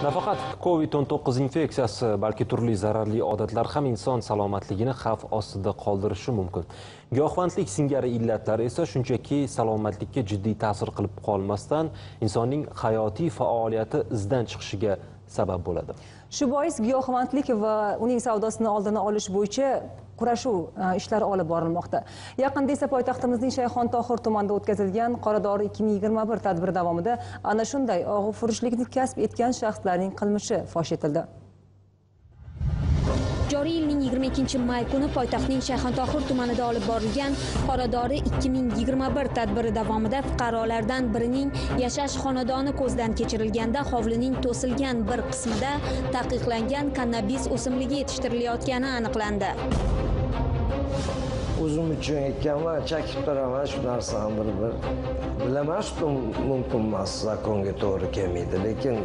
Nafaqat COVID-19 infeksiyasi, balki turli zararli odatlar ham inson salomatligini xavf ostida qoldirishi mumkin. Giyohvandlik singari illatlar esa shunchaki salomatlikka jiddiy ta'sir qilib qolmasdan, insonning hayotiy faoliyati izdan chiqishiga sabab bo'ladi. Shu bois giyohvandlik va uning savdosini oldini olish bo'yicha kurashuv e, ishlari olib borilmoqda. Yaqinda esa poytaxtimizning Shayxontohur tumanida o'tkazilgan Qoradori 2021 tadbiri davomida ana shunday og'ufurushlikni kasb etgan shaxslarning qilmishi fosh etildi. Joriy yilning 22 may kuni poytaxtning shayxontohur tumanida olib borilgan qoradori 2021 tadbiri davomida fuqarolardan birining yashash xonadoni ko'zdan kechirilganda hovlining to'silgan bir qismida taqiqlangan kannabis o'simligi yetishtirilayotgani aniqlandi. O'zim uchun ekkanman chakib turaman shu narsani bir bir bilaman что mumkin emas zakonga to'g'ri kelmaydi lekin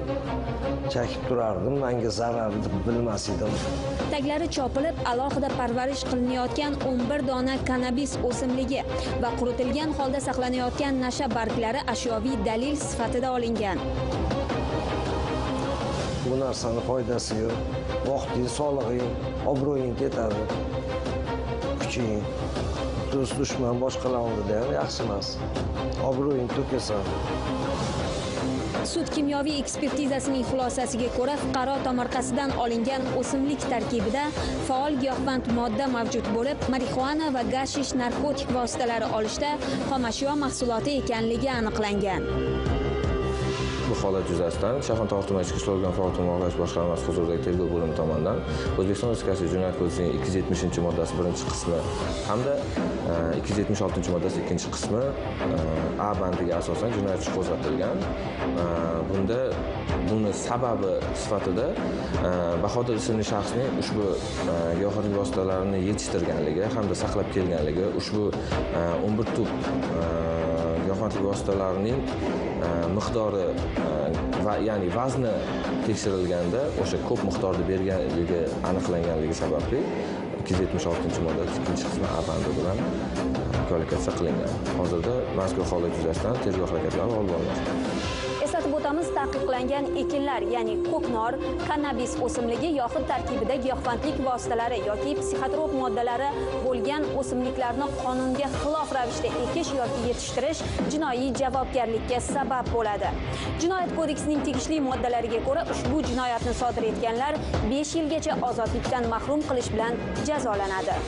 chakib turardim manga zarar deb bilmas edim. Taglari chopilib alohida parvarish qilinayotgan 11 dona kannabis o'simligi va quritilgan holda saqlanayotgan nasha barglari ashyoviy dalil sifatida olingan. Bu narsani foydasi yo'q vaqting sog'lig'ing obro'ying ketadi kuching do'st dushman boshqalar oldida ham yaxshi emas. Obro'ying to'kasan. Sud kimyoviy ekspertizasining xulosasiga ko'ra fuqaro tomorqasidan olingan o'simlik tarkibida faol giyohvand modda mavjud bo'lib marixuana va gashish narkotik vositalari olishda xomashyo mahsuloti ekanligi aniqlangan. Bu holat yuzasidan shayxontohur tuman ichki ishlar organlari faol oqlash boshqarmasi huzuridagi tergov bo'limi tomonidan o'zbekiston respublikasi jinoyat kodeksining ikki yuz yetmishinchi moddasi birinchi qismi hamda e, ikki yuz yetmish oltinchi moddasi ikkinchi qismi e, a bandiga asosan jinoyat ishi qo'zg'atilgan e, bunda buni sababi sifatida e, bahodir ismli shaxsning ushbu giyohvandlik vositalarini yetishtirganligi hamda saqlab kelganligi ushbu 11 tup transport vositalarining e, miqdori e, va ya'ni vazni tekshirilganda o'sha ko'p miqdorda berganligi aniqlanganligi sababli ikki yuz yetmish oltinchi modda ikkinchi qismi a bandi bilan e, kollokatsiya qilingan. Hozirda mazkur holat yuzasidan tergov harakatlari olib borilmoqda. Eslatib o'tamiz taqiqlangan ekinlar ya'ni ko'knor kannabis o'simligi yoxud tarkibida giyohvandlik vositalari yoki psixotrop moddalari bo'lgan o'simliklarni qonunga xilof ravishda ekish yoki yetishtirish jinoiy javobgarlikka sabab bo'ladi. Jinoyat kodeksining tegishli moddalariga ko'ra ushbu jinoyatni sodir etganlar 5 yilgacha ozodlikdan mahrum qilish bilan jazolanadi.